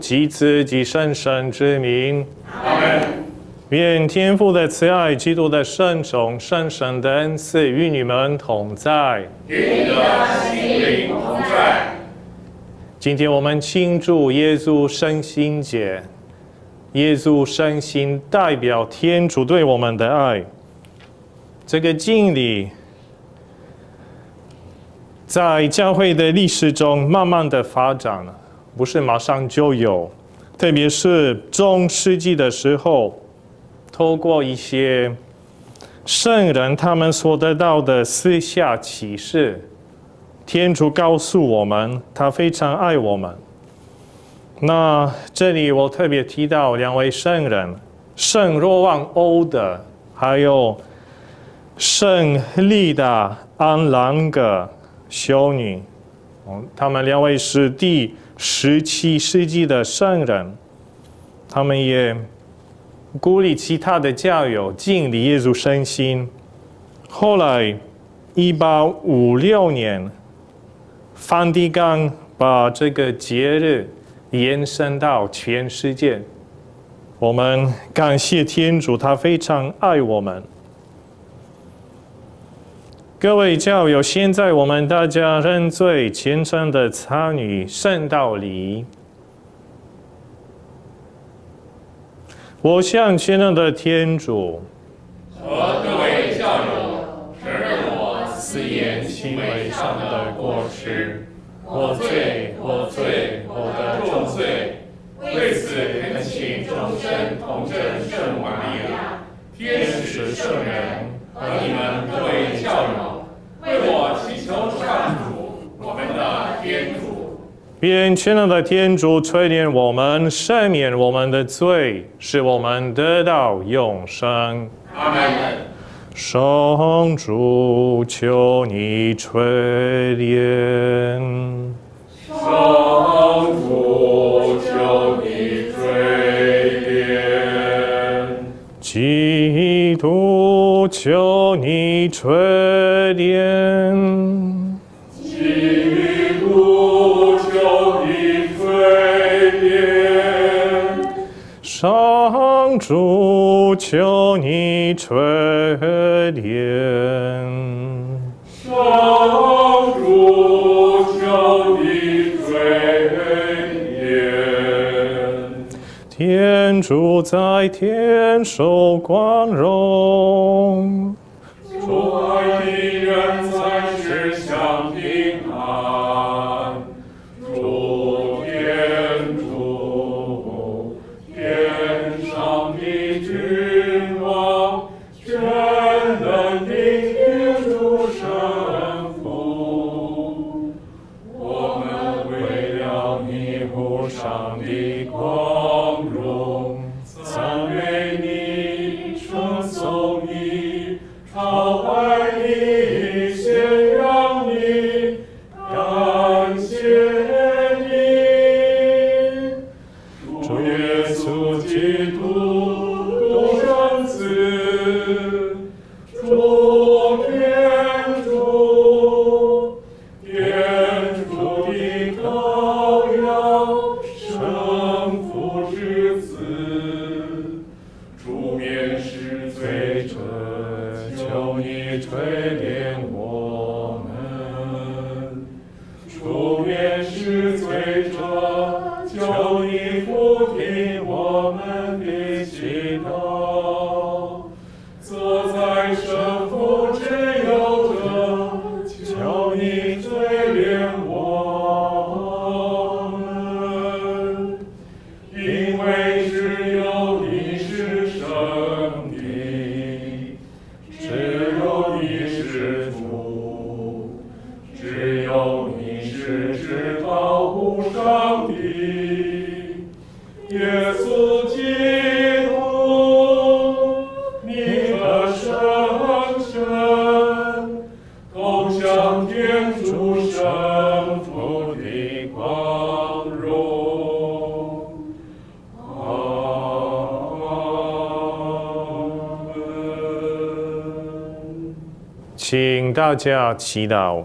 及子及圣神之名。愿天父的慈爱、基督的圣宠、圣神的恩赐与你们同在。与你的心灵同在。今天我们庆祝耶稣升心节。耶稣升心代表天主对我们的爱。这个敬礼在教会的历史中慢慢的发展了，不是马上就有。特别是中世纪的时候，透过一些圣人他们所得到的私下启示，天主告诉我们，他非常爱我们。那这里我特别提到两位圣人，圣若望欧的，还有圣利达安兰格修女，他们两位是第十七世纪的圣人，他们也鼓励其他的教友敬礼耶稣圣心。后来，一八五六年，梵蒂冈把这个节日。延伸到全世界，我们感谢天主，他非常爱我们。各位教友，现在我们大家认罪虔诚的参与圣道礼。我向全能的天主和各位教友承认我私言行为上的过失。我罪，我罪，我的重罪。为此恳请众生同证圣玛利亚、天使圣人和你们各位教友，为我祈求上主，我们的天主。愿全能的天主垂怜我们，赦免我们的罪，使我们得到永生。阿门。圣主，求你垂怜。圣主，求你垂怜。基督，求你垂怜。主，求你垂怜。上主，求你垂怜。天主在天受光祈祷。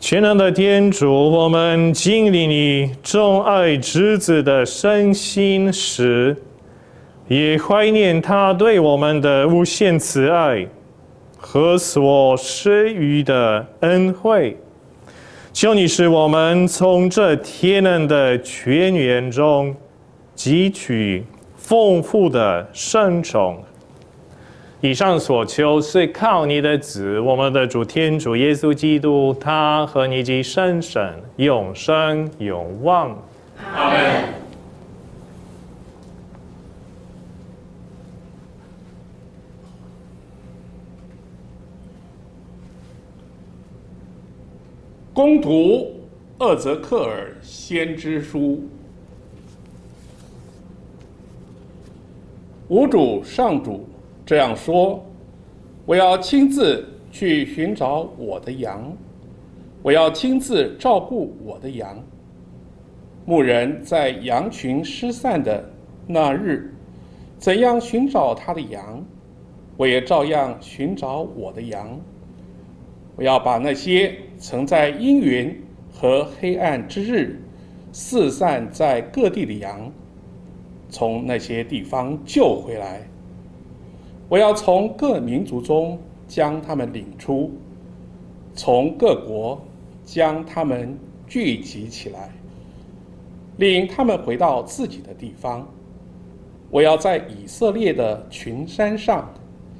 全能的天主，我们经历你钟爱之子的身心时，也怀念他对我们的无限慈爱和所施予的恩惠。求你使我们从这天能的泉源中汲取丰富的圣宠。以上所求是靠你的子，我们的主天主耶稣基督，他和你及圣神永生永望。阿门。攻读厄泽克尔先知书，吾主上主。这样说，我要亲自去寻找我的羊，我要亲自照顾我的羊。牧人在羊群失散的那日，怎样寻找他的羊，我也照样寻找我的羊。我要把那些曾在阴云和黑暗之日四散在各地的羊，从那些地方救回来。我要从各民族中将他们领出，从各国将他们聚集起来，领他们回到自己的地方。我要在以色列的群山上、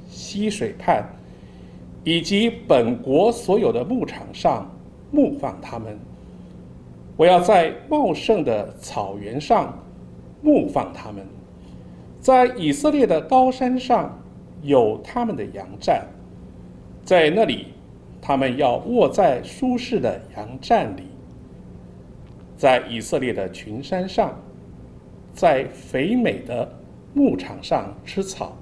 溪水畔，以及本国所有的牧场上牧放他们。我要在茂盛的草原上牧放他们，在以色列的高山上。有他们的羊站，在那里，他们要卧在舒适的羊站里，在以色列的群山上，在肥美的牧场上吃草。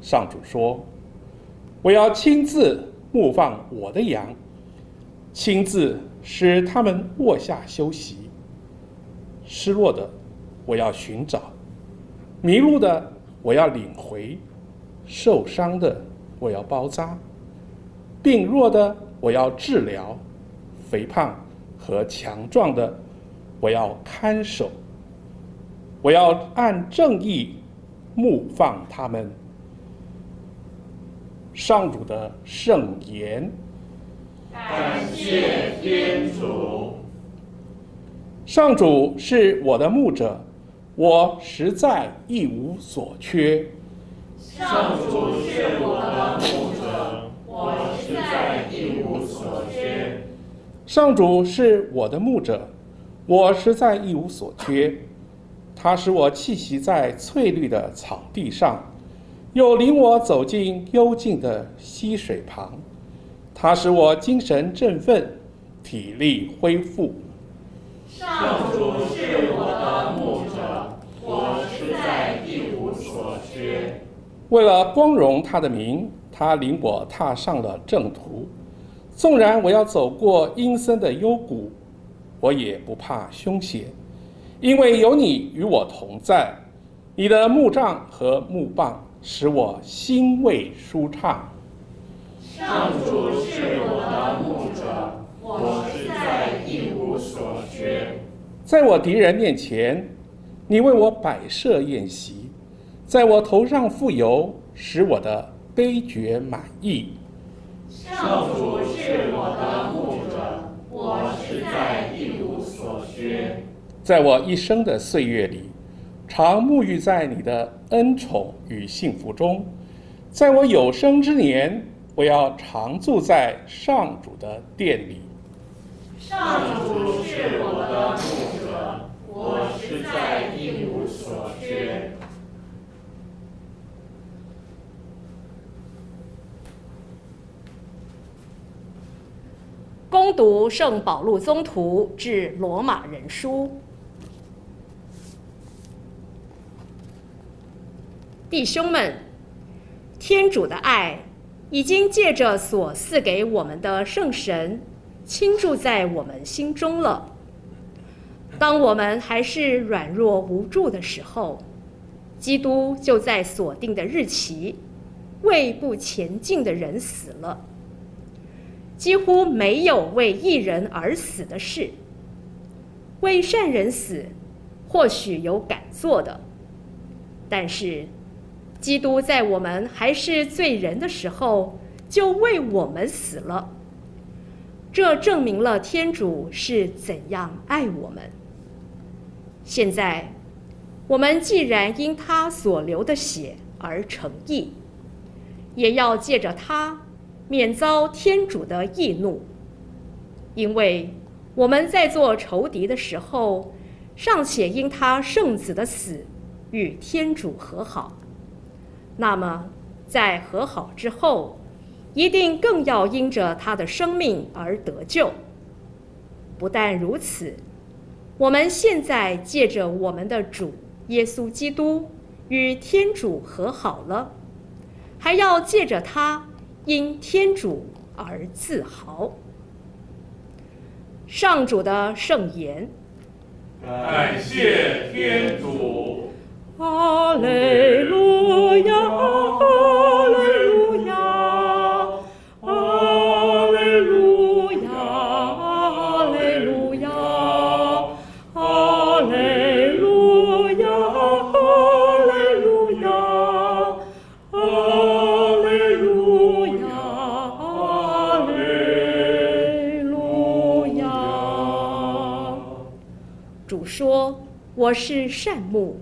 上主说：“我要亲自牧放我的羊，亲自使他们卧下休息。失落的，我要寻找；迷路的，我要领回。”受伤的我要包扎，病弱的我要治疗，肥胖和强壮的我要看守，我要按正义牧放他们。上主的圣言。感谢天主。上主是我的牧者，我实在一无所缺。上主是我的牧者，我实在一无所缺。上主是我的牧者，我实在一无所缺。他使我栖息在翠绿的草地上，又领我走进幽静的溪水旁。他使我精神振奋，体力恢复。上主是我的牧者，我实在。为了光荣他的名，他领我踏上了正途。纵然我要走过阴森的幽谷，我也不怕凶险，因为有你与我同在。你的木杖和木棒使我心味舒畅。上主是我的牧者，我实在一无所缺。在我敌人面前，你为我摆设宴席。在我头上富有，使我的悲觉满意。上主是我的牧者，我实在一无所缺。在我一生的岁月里，常沐浴在你的恩宠与幸福中。在我有生之年，我要常住在上主的殿里。上主是我的牧者，我实在一无所缺。攻读圣保禄宗徒致罗马人书，弟兄们，天主的爱已经借着所赐给我们的圣神倾注在我们心中了。当我们还是软弱无助的时候，基督就在锁定的日期为不前进的人死了。几乎没有为一人而死的事。为善人死，或许有敢做的，但是，基督在我们还是罪人的时候就为我们死了。这证明了天主是怎样爱我们。现在，我们既然因他所流的血而成义，也要借着他免遭天主的义怒，因为。我们在做仇敌的时候，尚且因他圣子的死与天主和好，那么在和好之后，一定更要因着他的生命而得救。不但如此，我们现在借着我们的主耶稣基督与天主和好了，还要借着他因天主而自豪。上主的圣言，感谢天主。阿我是善牧，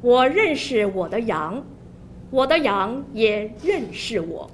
我认识我的羊，我的羊也认识我。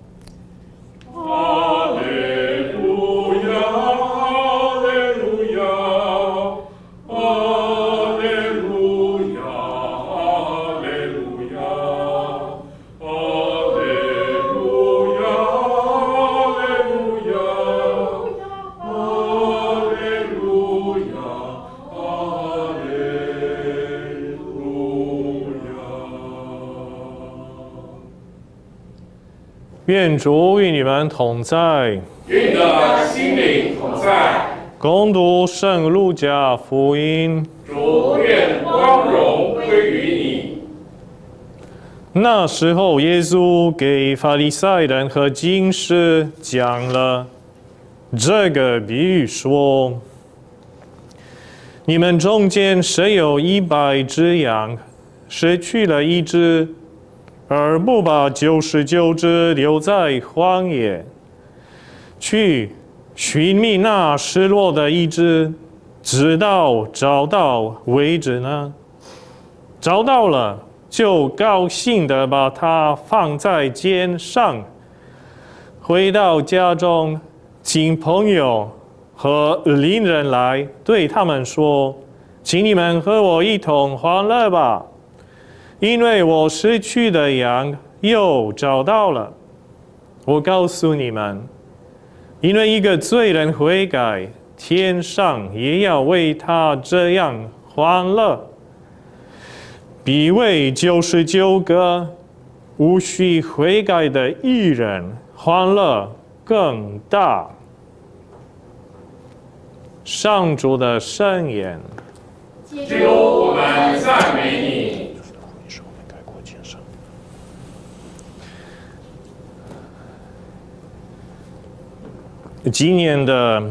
愿主与你们同在，与你的心灵同在，攻读圣路加福音。主愿光荣归于你。那时候，耶稣给法利赛人和经师讲了这个比喻，说：“你们中间谁有一百只羊，失去了一只，而不把九十九只留在荒野，去寻觅那失落的一只，直到找到为止呢？找到了。”就高兴地把它放在肩上，回到家中，请朋友和邻人来，对他们说：“请你们和我一同欢乐吧，因为我失去的羊又找到了。我告诉你们，因为一个罪人悔改，天上也要为他这样欢乐。”比为九十九个无需悔改的艺人欢乐更大。上主的圣言。基督，我们赞美你。今年的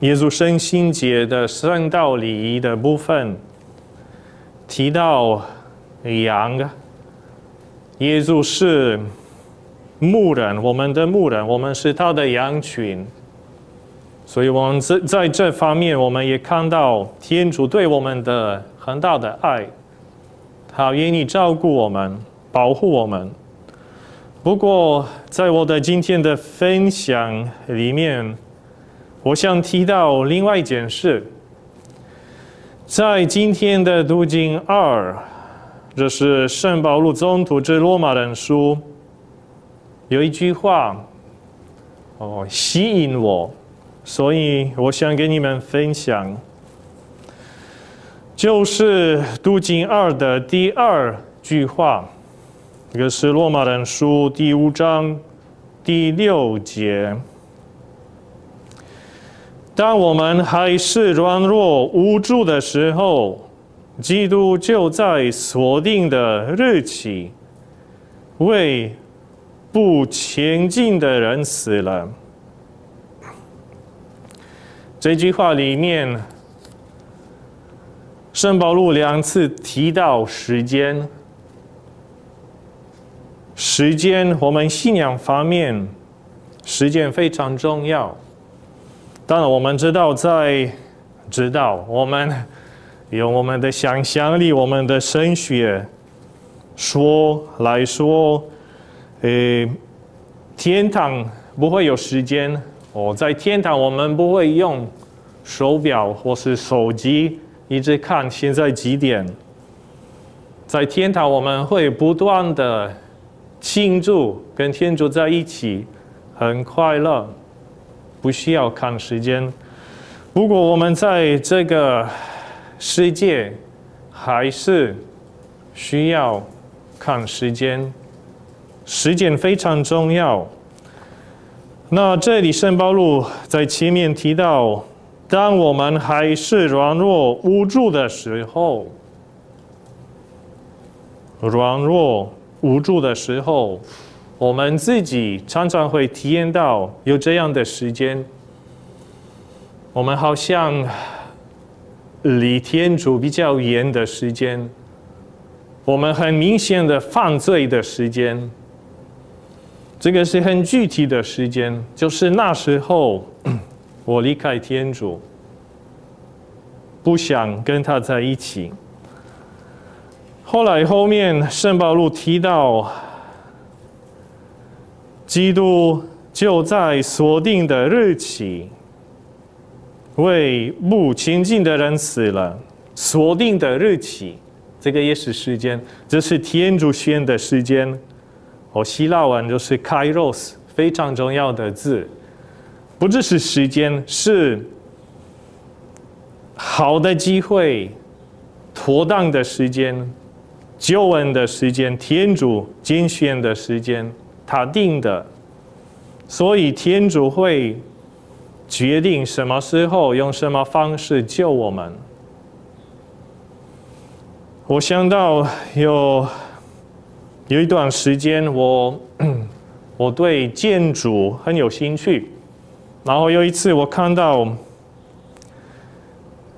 耶稣圣心节的圣道礼仪的部分提到。羊，耶稣是牧人，我们的牧人，我们是他的羊群，所以我们在在这方面，我们也看到天主对我们的很大的爱，他愿意照顾我们，保护我们。不过，在我的今天的分享里面，我想提到另外一件事，在今天的读经二。这是圣保禄宗徒之罗马人书，有一句话，哦，吸引我，所以我想给你们分享，就是读经二的第二句话，这个是罗马人书第五章第六节。当我们还是软弱无助的时候。基督就在锁定的日期为不前进的人死了。这句话里面，圣保禄两次提到时间。时间，我们信仰方面，时间非常重要。当然，我们知道，在知道我们用我们的想象力、我们的神学说来说，呃，天堂不会有时间。哦，在天堂我们不会用手表或是手机一直看现在几点。在天堂我们会不断的庆祝跟天主在一起，很快乐，不需要看时间。不过我们在这个世界还是需要看时间，时间非常重要。那这里圣保禄在前面提到，当我们还是软弱无助的时候，软弱无助的时候，我们自己常常会体验到有这样的时间，我们好像离天主比较远的时间，我们很明显的犯罪的时间。这个是很具体的时间，就是那时候我离开天主，不想跟他在一起。后来后面圣保禄提到，基督就在锁定的日期为不亲近的人死了。锁定的日期，这个也是时间，这是天主选的时间。哦，希腊文就是 kairos，非常重要的字，不只是时间，是好的机会、妥当的时间、救恩的时间、天主精选的时间，他定的，所以天主会决定什么时候用什么方式救我们。我想到有。有一段时间，我 我对建筑很有兴趣。然后有一次，我看到，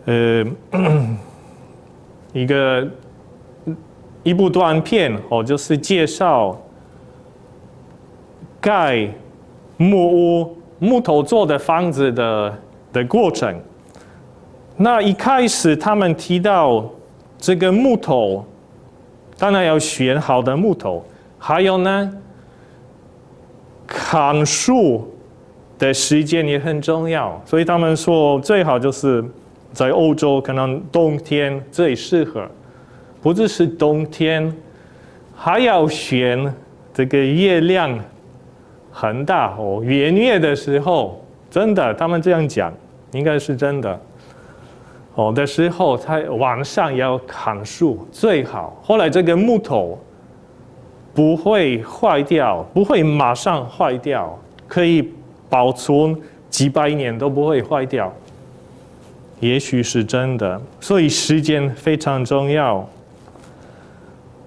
呃，一个一部短片，哦，就是介绍盖木屋、木头做的房子的的过程。那一开始，他们提到这个木头。当然要选好的木头，还有呢，砍树的时间也很重要。所以他们说最好就是在欧洲，可能冬天最适合。不只是冬天，还要选这个月亮很大哦，元月的时候，真的，他们这样讲，应该是真的。哦的时候，他晚上要砍树最好。后来这个木头不会坏掉，不会马上坏掉，可以保存几百年都不会坏掉。也许是真的，所以时间非常重要，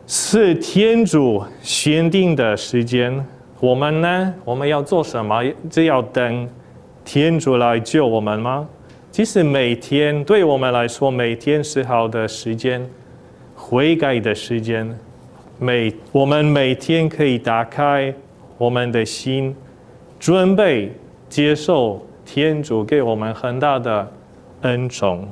是天主选定的时间。我们呢，我们要做什么？只要等天主来救我们吗？其实每天对我们来说，每天是好的时间，悔改的时间。每我们每天可以打开我们的心，准备接受天主给我们很大的恩宠。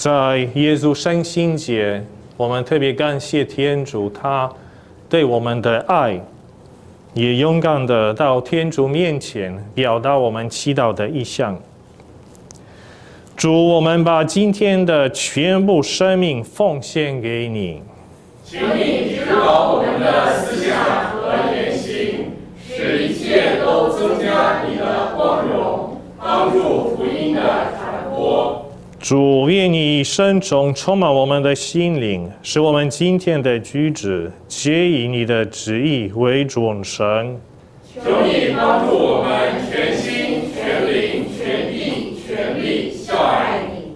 在耶稣圣心节，我们特别感谢天主，他对我们的爱，也勇敢的到天主面前表达我们祈祷的意向。主，我们把今天的全部生命奉献给你。请你指导我们的思想和言行，使一切都增加你的光荣，帮助。主，愿你生中充满我们的心灵，使我们今天的举止皆以你的旨意为准绳。求你帮助我们全心全灵全意全力效爱你。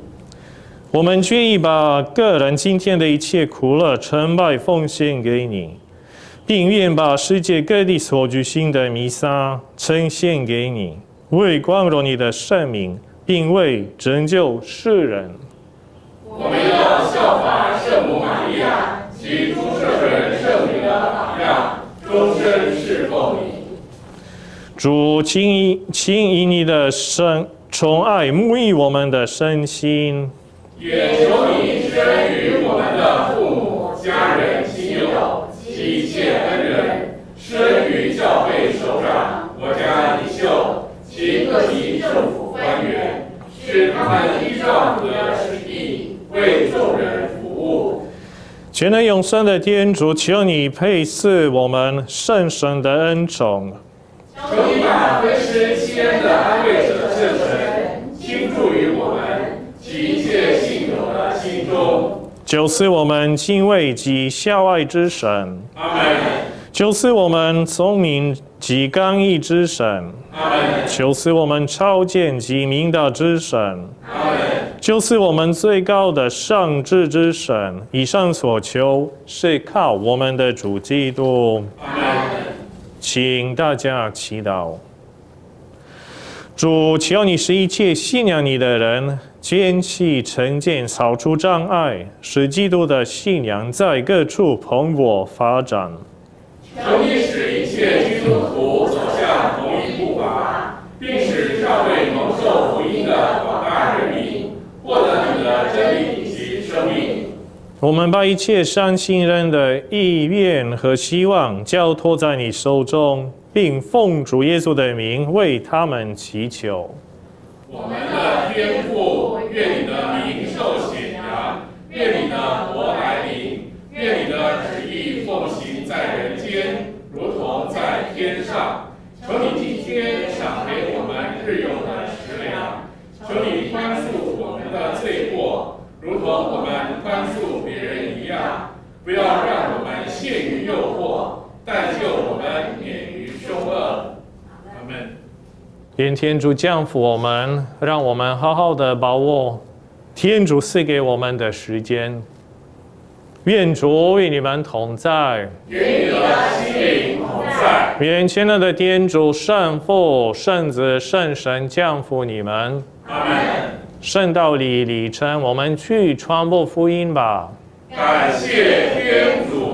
我们愿意把个人今天的一切苦乐、成败奉献给你，并愿把世界各地所举行的弥撒呈现给你，为光荣你的圣名，并为拯救世人。我们要效法圣母玛利亚及诸圣人圣女的榜样，终身侍奉你。主，请以请以你的身宠爱沐浴我们的身心，也求你施予我们的父母、家人、亲友及一切恩人，施予教会首长、国家领袖及各级政府官员，使他们依照你的旨意为众人服务。全能永生的天主，求你配赐我们圣神的恩宠。求你把分施其恩的安慰者圣神倾注于我们及一切信友的心中。救赐我们敬畏及孝爱之神，阿门。救赐我们聪明及刚毅之神，阿门。救赐我们超见及明道之神，阿门。救赐我们最高的上智之神。以上所求是靠我们的主基督。请大家祈祷。主，求你使一切信仰你的人坚气成见，扫除障碍，使基督的信仰在各处蓬勃发展。求你使一切基督徒走向同一步伐，并使教会蒙受福音的广大人民获得你的真理及生命。我们把一切伤心人的意愿和希望交托在你手中，并奉主耶稣的名为他们祈求。我们的天父，愿你的名受显扬，愿你的国来临，愿你的旨意奉行在人间，如同在天上。求你今天赏给我们日用的食粮，求你宽恕我们的罪过。如同我们宽恕别人一样，不要让我们陷于诱惑，但救我们免于凶恶。阿门。愿天主降福我们，让我们好好的把握天主赐给我们的时间。愿主与你们同在，愿你的心灵同在。愿亲爱的天主圣父、圣子、圣神降福你们。阿门。圣道里里程，我们去传播福音吧。感谢天主。